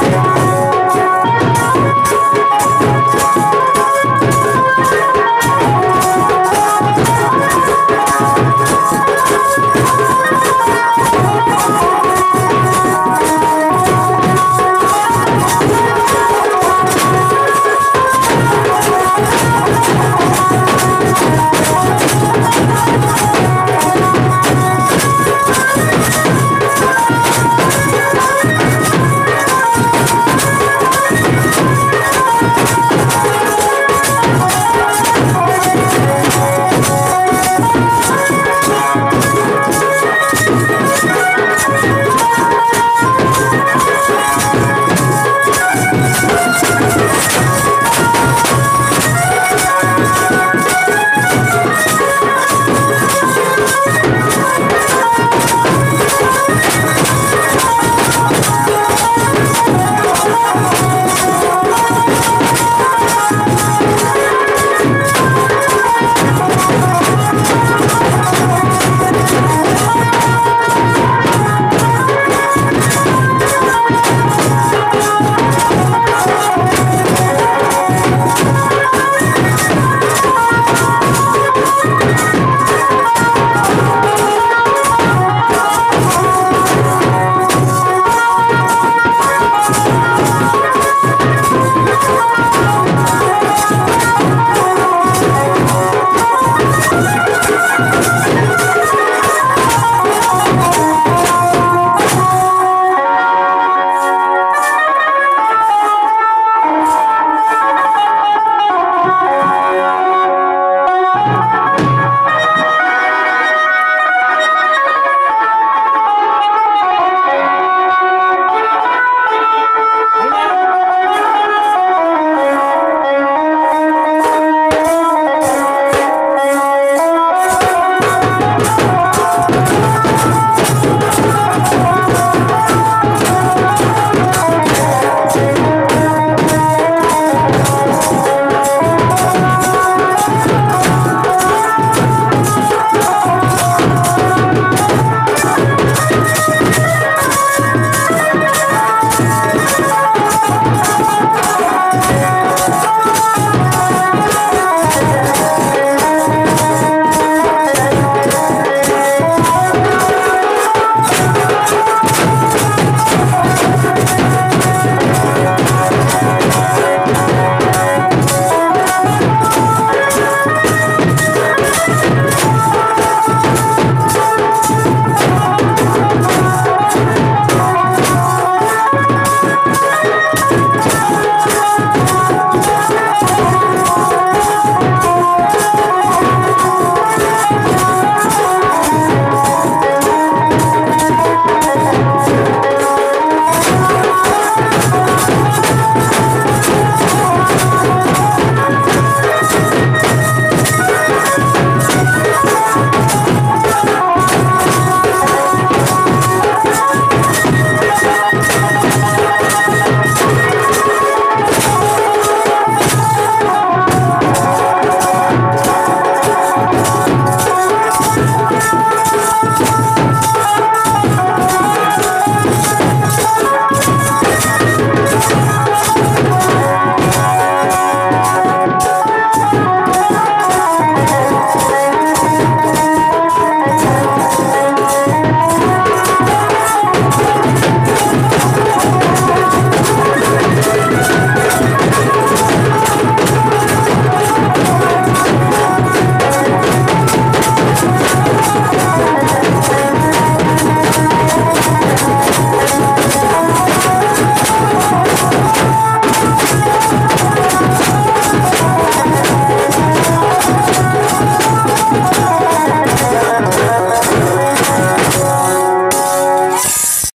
Yeah.